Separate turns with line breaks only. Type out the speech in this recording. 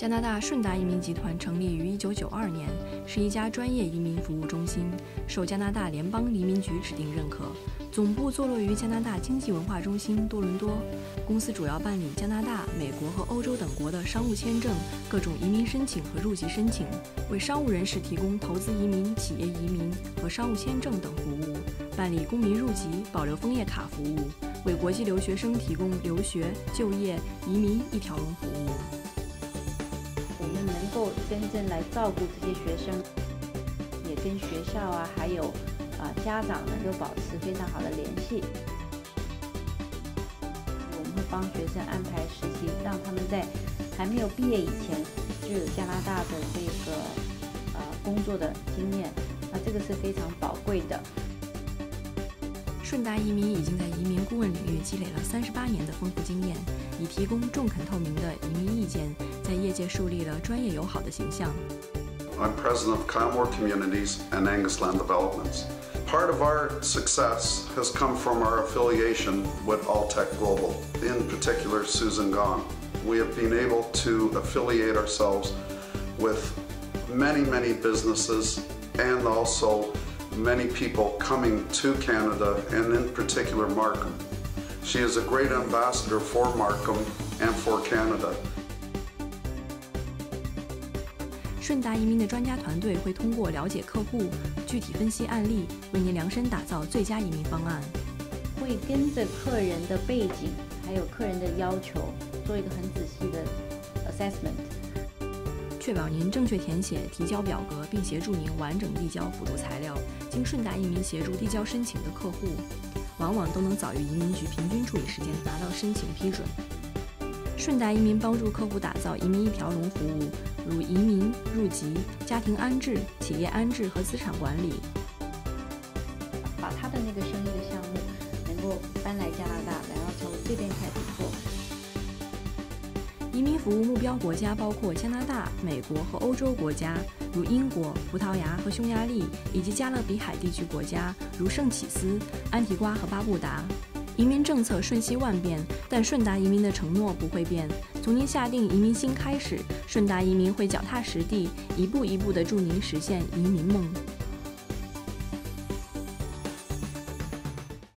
加拿大顺达移民集团成立于1992年，是一家专业移民服务中心，受加拿大联邦移民局指定认可。总部坐落于加拿大经济文化中心多伦多。公司主要办理加拿大、美国和欧洲等国的商务签证、各种移民申请和入籍申请，为商务人士提供投资移民、企业移民和商务签证等服务，办理公民入籍、保留枫叶卡服务，为国际留学生提供留学、就业、移民一条龙服务。
能够真正来照顾这些学生，也跟学校啊，还有啊家长能够保持非常好的联系。我们会帮学生安排实习，让他们在还没有毕业以前就有加拿大的这个呃工作的经验，那这个是非常宝贵的。
顺达移民已经在移民顾问领域积累了三十八年的丰富经验，以提供中肯透明的移民意见，在业界树立了专业友好的形象。
I'm president of Kylemore Communities and Angus Land Developments. Part of our success has come from our affiliation with Alltech Global, in particular Susan Gahn. We have been able to affiliate ourselves with many, many businesses and also many people coming to Canada and in particular Markham. She is a great ambassador for Markham and for Canada.
顺达移民的专家团队会通过了解客户、具体分析案例，为您量身打造最佳移民方案。
会跟着客人的背景，还有客人的要求，做一个很仔细的 assessment。
确保您正确填写、提交表格，并协助您完整递交辅助材料。经顺达移民协助递交申请的客户，往往都能早于移民局平均处理时间拿到申请批准。顺达移民帮助客户打造移民一条龙服务，如移民、入籍、家庭安置、企业安置和资产管理。
把他的那个生意的项目能够搬来加拿大，然后从这边开。
移民服务目标国家包括加拿大、美国和欧洲国家，如英国、葡萄牙和匈牙利，以及加勒比海地区国家，如圣启斯、安提瓜和巴布达。移民政策瞬息万变，但顺达移民的承诺不会变。从您下定移民心开始，顺达移民会脚踏实地，一步一步地助您实现移民梦。